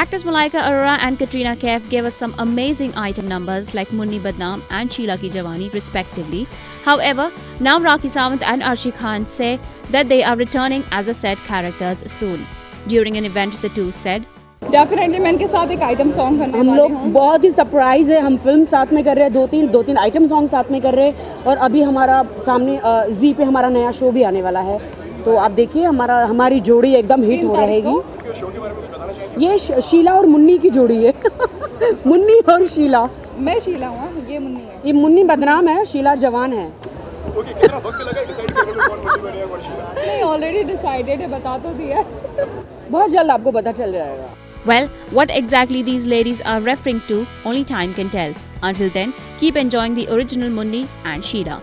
Actors Malaika Arora and Katrina Kaif gave us some amazing item numbers like Munni Badnaam and Sheila Ki Jawani respectively. However, now Rakhi Sawant and Arshi Khan say that they are returning as a set characters soon. During an event, the two said, definitely मैं इनके साथ एक item song करने हम लोग बहुत ही surprise है हम फ़िल्म साथ में कर रहे हैं दो तीन दो तीन आइटम सॉन्ग साथ में कर रहे हैं और अभी हमारा सामने जी पे हमारा नया शो भी आने वाला है तो आप देखिए हमारा हमारी जोड़ी एकदम हिट हो रहेगी ये शीला और मुन्नी की जोड़ी है मुन्नी और शीला मैं शीला हूँ ये मुन्नी है ये मुन्नी बदनाम है शीला जवान है ऑलरेडी डिसाइडेड है बता तो दिया बहुत जल्द आपको पता चल जाएगा Well, what exactly these ladies are referring to, only time can tell. Until then, keep enjoying the original Munni and Sheila.